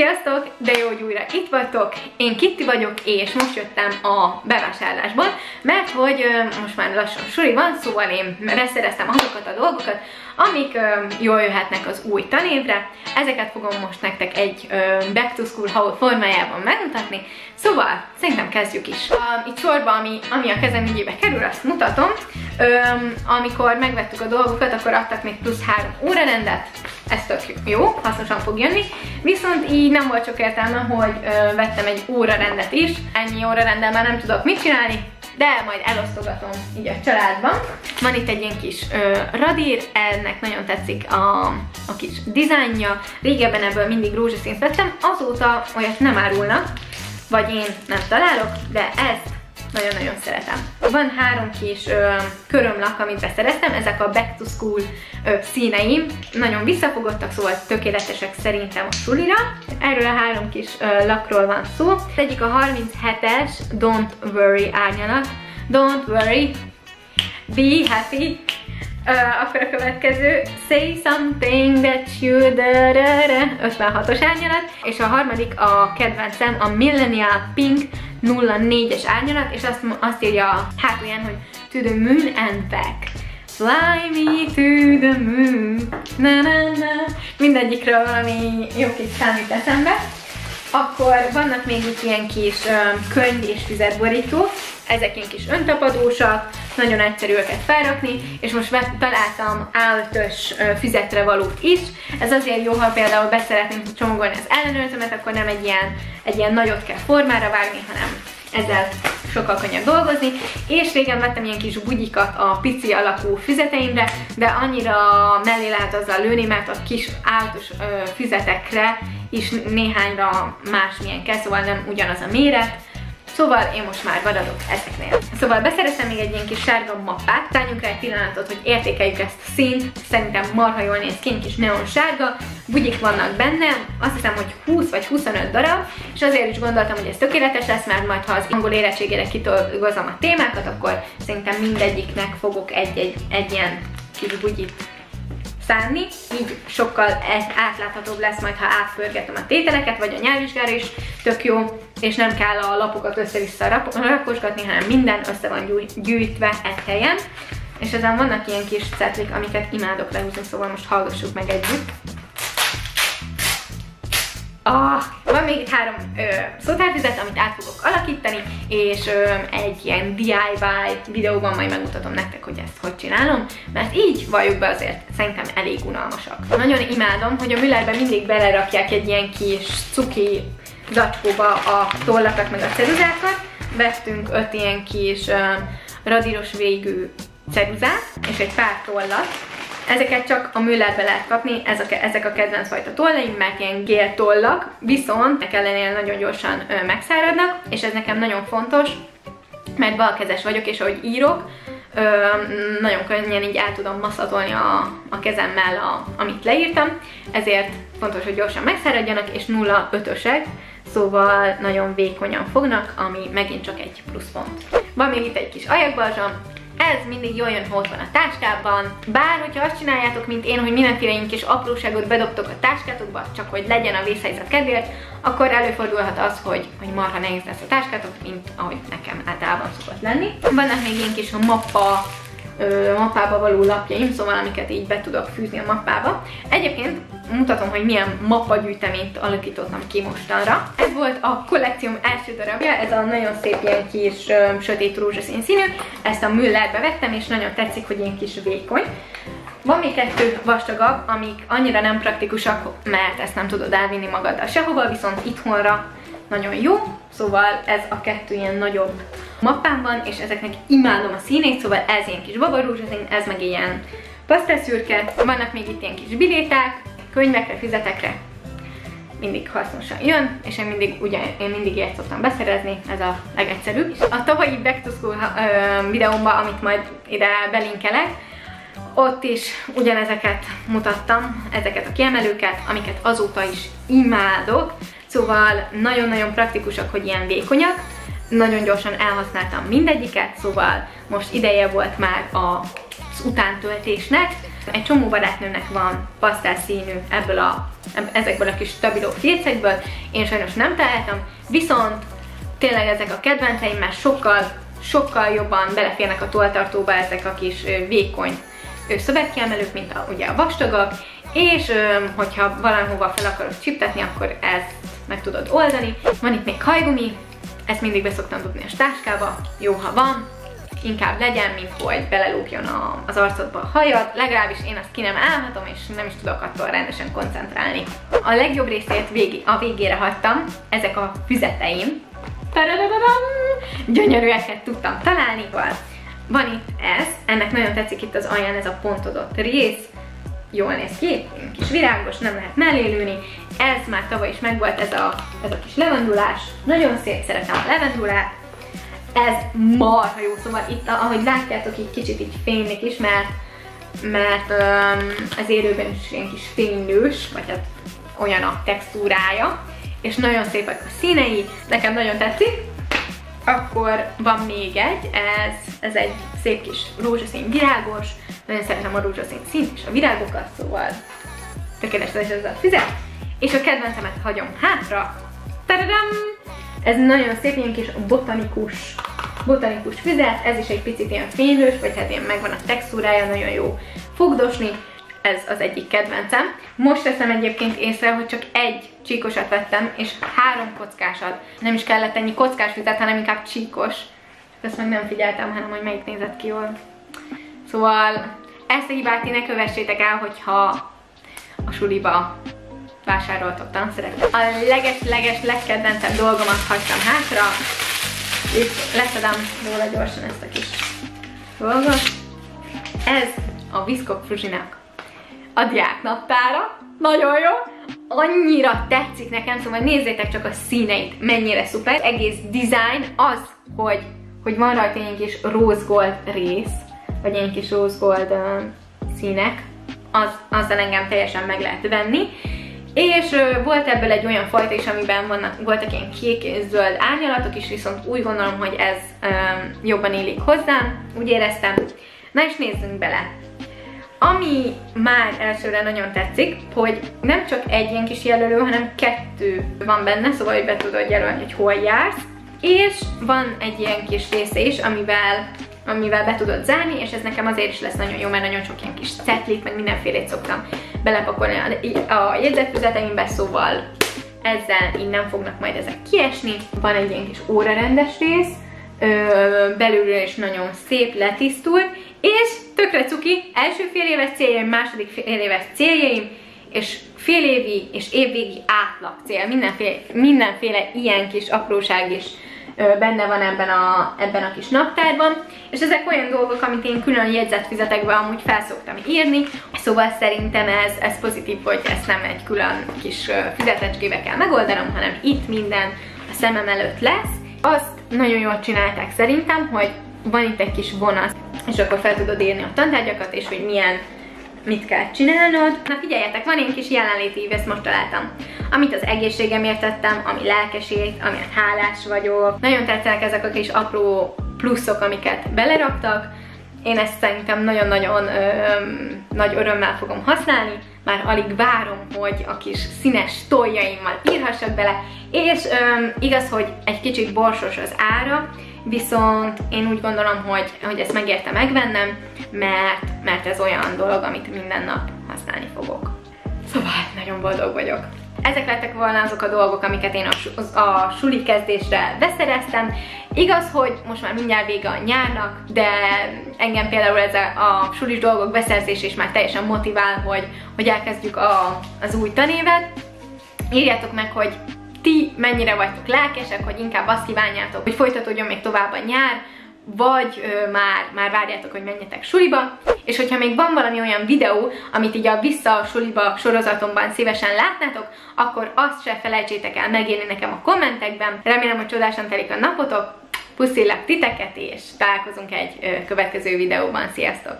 Sziasztok! De jó, hogy újra itt vagytok. Én Kitti vagyok, és most jöttem a bevásárlásból, mert hogy most már lassan suri van, szóval én beszereztem azokat a dolgokat, amik jól jöhetnek az új tanévre. Ezeket fogom most nektek egy ö, back to school haul formájában megmutatni, szóval szerintem kezdjük is. A, itt sorba, ami, ami a kezem ügyébe kerül, azt mutatom. Ö, amikor megvettük a dolgokat, akkor adtak még plusz három órarendet, ez tök jó, hasznosan fog jönni, viszont így nem volt sok értelme, hogy ö, vettem egy órarendet is, ennyi órarendel már nem tudok mit csinálni, de majd elosztogatom így a családban. Van itt egy ilyen kis ö, radír, ennek nagyon tetszik a, a kis dizájnja, régebben ebből mindig rózsaszínt vettem, azóta olyat nem árulnak, vagy én nem találok, de ezt nagyon-nagyon szeretem. Van három kis ö, körömlak, amit beszereztem, ezek a Back to School ö, színeim, nagyon visszafogottak, szóval tökéletesek szerintem a sulira. Erről a három kis ö, lakról van szó. Az egyik a 37-es Don't Worry árnyalat. Don't worry, be happy, Uh, akkor a következő Say something that you da, da, da, 56-os árnyalat, és a harmadik a kedvencem a Millennial Pink 04-es árnyalat, és azt, azt írja a hátulján, hogy To the moon and back. Fly me to the moon. Na, na, na. Mindegyikről valami jó kis számít eszembe. Akkor vannak még itt ilyen kis um, könyv és füzetborító, ezek ilyen kis öntapadósak, nagyon egyszerű őket felrakni, és most találtam áltös füzetre valót is. Ez azért jó, ha például beszeretném csomagolni az ellenőrzőmet, akkor nem egy ilyen, egy ilyen nagyot kell formára vágni, hanem ezzel sokkal könnyebb dolgozni, és régen vettem ilyen kis bugyikat a pici alakú füzeteimre, de annyira mellé lehet azzal lőni, mert a kis áltos füzetekre is néhányra másmilyen kell, szóval nem ugyanaz a méret, Szóval én most már vadadok ezeknél. Szóval beszereztem még egy ilyen kis sárga mappát, tárgyunk rá egy pillanatot, hogy értékeljük ezt a színt, szerintem marha jól néz ki, kis neon sárga, bugyik vannak benne, azt hiszem, hogy 20 vagy 25 darab, és azért is gondoltam, hogy ez tökéletes lesz, mert majd ha az angol érettségére kitolgozom a témákat, akkor szerintem mindegyiknek fogok egy-egy egy ilyen kis bugyit szánni, így sokkal átláthatóbb lesz majd, ha átförgetem a tételeket, vagy a nyelvvizsgára is tök jó, és nem kell a lapokat össze-vissza rakosgatni, hanem minden össze van gyűjtve egy helyen. És ezen vannak ilyen kis cetlik, amiket imádok lehúzni, szóval most hallgassuk meg együtt. Ah, van még itt három ö, szótárfüzet, amit át fogok alakítani, és ö, egy ilyen DIY videóban majd megmutatom nektek, hogy ezt hogy csinálom, mert így valljuk be azért szerintem elég unalmasak. Nagyon imádom, hogy a Müllerben mindig belerakják egy ilyen kis cuki zacskóba a tollakat meg a ceruzákat. Vettünk öt ilyen kis ö, radíros végű ceruzát, és egy pár tollat, Ezeket csak a Müllerbe lehet kapni, ez a, ezek a kedvenc fajta tollaim, mert ilyen gél tollak, viszont ellenére nagyon gyorsan ö, megszáradnak, és ez nekem nagyon fontos, mert balkezes vagyok, és ahogy írok, ö, nagyon könnyen így el tudom maszatolni a, a kezemmel, a, amit leírtam, ezért fontos, hogy gyorsan megszáradjanak, és 0,5-ösek, szóval nagyon vékonyan fognak, ami megint csak egy plusz pont. Van még itt egy kis ajakbalzsam, ez mindig jól jön, ha ott van a táskában. Bár, hogyha azt csináljátok, mint én, hogy mindenféle ilyen kis apróságot bedobtok a táskátokba, csak hogy legyen a vészhelyzet kedvéért, akkor előfordulhat az, hogy, hogy marha nehéz lesz a táskátok, mint ahogy nekem általában szokott lenni. Vannak még ilyen kis mappa ö, mappába való lapjaim, szóval amiket így be tudok fűzni a mappába. Egyébként mutatom, hogy milyen mappagyűjteményt alakítottam ki mostanra. Ez volt a kollekcióm első darabja, ez a nagyon szép ilyen kis ö, sötét rózsaszín színű. Ezt a Müllerbe vettem, és nagyon tetszik, hogy ilyen kis vékony. Van még kettő vastagabb, amik annyira nem praktikusak, mert ezt nem tudod elvinni magaddal sehova, viszont itthonra nagyon jó, szóval ez a kettő ilyen nagyobb mappám van, és ezeknek imádom a színét, szóval ez ilyen kis babarúzsaszín, ez meg ilyen pasztelszürke, vannak még itt ilyen kis biléták, könyvekre, füzetekre, mindig hasznosan jön, és én mindig, ugye, én mindig ilyet szoktam beszerezni, ez a legegyszerűbb. A tavalyi Back to School videómban, amit majd ide belinkelek, ott is ugyanezeket mutattam, ezeket a kiemelőket, amiket azóta is imádok, Szóval nagyon-nagyon praktikusak, hogy ilyen vékonyak. Nagyon gyorsan elhasználtam mindegyiket, szóval most ideje volt már az utántöltésnek. Egy csomó barátnőnek van pasztel színű ebből a, ezekből a kis stabiló filcekből, én sajnos nem találtam, viszont tényleg ezek a kedvenceim, mert sokkal, sokkal jobban beleférnek a tolltartóba ezek a kis vékony szövetkiemelők, mint a, ugye a vastagak, és hogyha valahova fel akarod csiptetni, akkor ezt meg tudod oldani. Van itt még hajgumi, ezt mindig beszoktam dobni a táskába, jó ha van, inkább legyen, mint hogy belelúgjon a, az arcodba a hajad, legalábbis én azt ki nem állhatom, és nem is tudok attól rendesen koncentrálni. A legjobb részét végi, a végére hagytam, ezek a füzeteim. Gyönyörűeket tudtam találni. Van itt ez, ennek nagyon tetszik itt az alján ez a pontodott rész, jól néz ki, kis virágos, nem lehet mellélőni. Ez már tavaly is megvolt, ez a, ez a kis levendulás. Nagyon szép, szeretem a levendulát. Ez marha jó, szóval itt, ahogy látjátok, így kicsit így fénylik is, mert, mert um, az élőben is ilyen kis fénylős, vagy hát olyan a textúrája, és nagyon szépek a színei, nekem nagyon tetszik. Akkor van még egy, ez, ez egy szép kis rózsaszín virágos, nagyon szeretem a rózsaszín színt és a virágokat, szóval tökéletes a füzet. És a kedvencemet hagyom hátra. Tadadam! Ez nagyon szép, ilyen kis botanikus, botanikus füzet, ez is egy picit ilyen fénylős, vagy hát ilyen megvan a textúrája, nagyon jó fogdosni. Ez az egyik kedvencem. Most teszem egyébként észre, hogy csak egy csíkosat vettem, és három kockásat. Nem is kellett ennyi kockás füzet, hanem inkább csíkos. Ezt meg nem figyeltem, hanem hogy melyik nézett ki jól. Szóval ezt a hibát ti ne kövessétek el, hogyha a suliba vásároltok tanszereket. A leges-leges legkedvencebb dolgomat hagytam hátra, és leszedem róla gyorsan ezt a kis dolgot. Ez a Viszkok Fruzsinak a diák naptára. Nagyon jó! Annyira tetszik nekem, szóval nézzétek csak a színeit, mennyire szuper. Egész design az, hogy, hogy van rajta egy kis rose gold rész, vagy egy kis rose gold uh, színek, az, azzal engem teljesen meg lehet venni. És volt ebből egy olyan fajta is, amiben vannak, voltak ilyen kék és zöld árnyalatok is, viszont úgy gondolom, hogy ez um, jobban élik hozzám, úgy éreztem. Na és nézzünk bele! Ami már elsőre nagyon tetszik, hogy nem csak egy ilyen kis jelölő, hanem kettő van benne, szóval hogy be tudod jelölni, hogy hol jársz. És van egy ilyen kis része is, amivel amivel be tudod zárni, és ez nekem azért is lesz nagyon jó, mert nagyon sok ilyen kis cetlit, meg mindenfélét szoktam belepakolni a, jegyzetfüzeteimbe, szóval ezzel nem fognak majd ezek kiesni. Van egy ilyen kis órarendes rész, ö, belülről is nagyon szép, letisztult, és tökre cuki, első fél éves céljaim, második fél éves céljaim, és félévi és évvégi átlag cél, mindenféle, mindenféle ilyen kis apróság is benne van ebben a, ebben a kis naptárban, és ezek olyan dolgok, amit én külön jegyzetfizetekben amúgy felszoktam írni, szóval szerintem ez, ez pozitív, hogy ezt nem egy külön kis fizetecskébe kell megoldanom, hanem itt minden a szemem előtt lesz. Azt nagyon jól csinálták szerintem, hogy van itt egy kis vonasz, és akkor fel tudod írni a tantárgyakat, és hogy milyen mit kell csinálnod. Na figyeljetek, van egy kis jelenléti ív, ezt most találtam. Amit az egészségemért tettem, ami lelkesít, amiért hálás vagyok. Nagyon tetszenek ezek a kis apró pluszok, amiket beleraktak. Én ezt szerintem nagyon-nagyon nagy örömmel fogom használni. Már alig várom, hogy a kis színes toljaimmal írhassak bele. És öm, igaz, hogy egy kicsit borsos az ára, viszont én úgy gondolom, hogy, hogy ezt megérte megvennem, mert, mert ez olyan dolog, amit minden nap használni fogok. Szóval nagyon boldog vagyok. Ezek lettek volna azok a dolgok, amiket én a, a suli kezdésre beszereztem. Igaz, hogy most már mindjárt vége a nyárnak, de engem például ez a, a sulis dolgok beszerzés is már teljesen motivál, hogy, hogy elkezdjük a, az új tanévet. Írjátok meg, hogy ti mennyire vagytok lelkesek, hogy inkább azt kívánjátok, hogy folytatódjon még tovább a nyár, vagy ö, már, már várjátok, hogy menjetek suliba, és hogyha még van valami olyan videó, amit így a Vissza a suliba sorozatomban szívesen látnátok, akkor azt se felejtsétek el megírni nekem a kommentekben. Remélem, hogy csodásan telik a napotok, puszillak titeket, és találkozunk egy ö, következő videóban. Sziasztok!